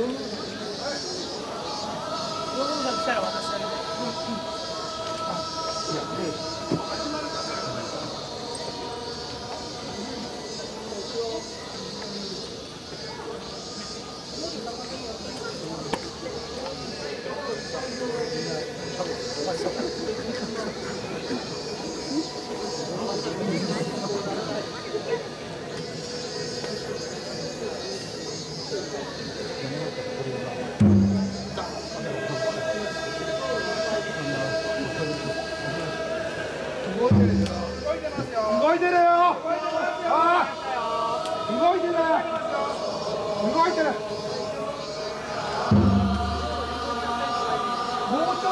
来たら私だけ動い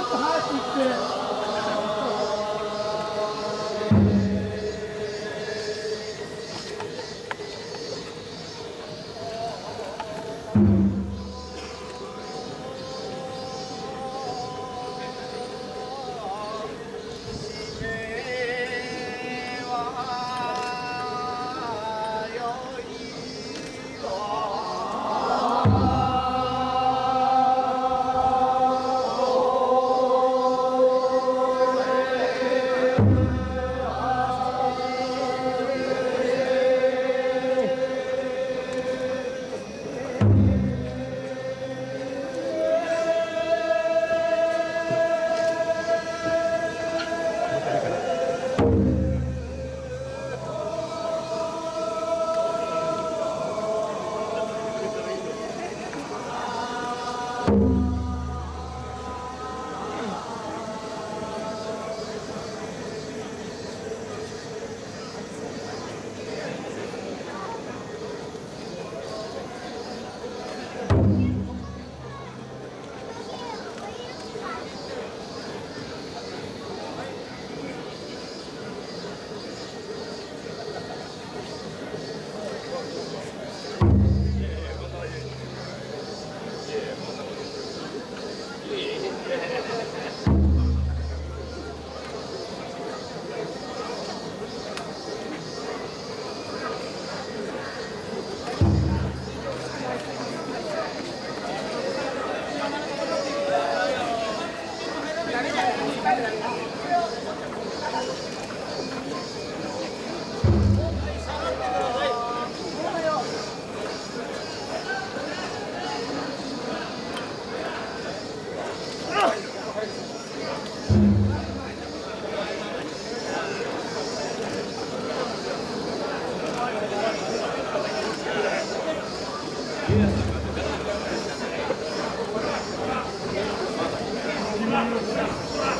と早く行って。やった!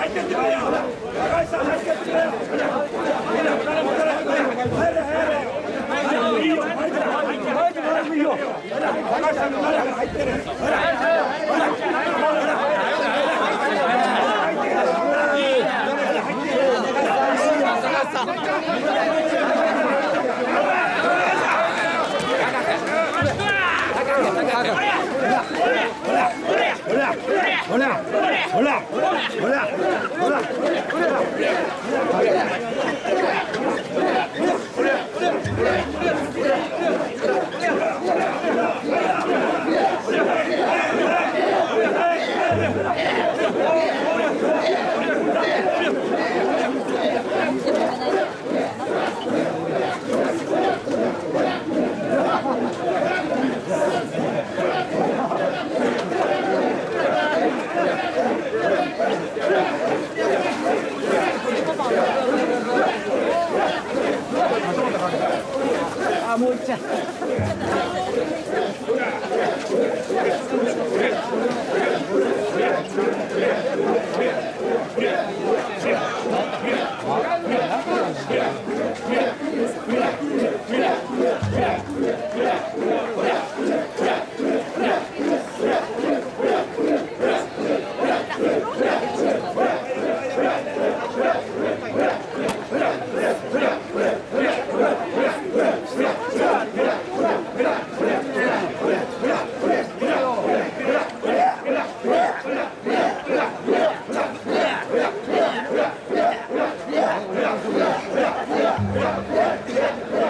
入ってってくれよ。Hola. 回来！回来！回来！回来！不要不要不要不要不要不要不要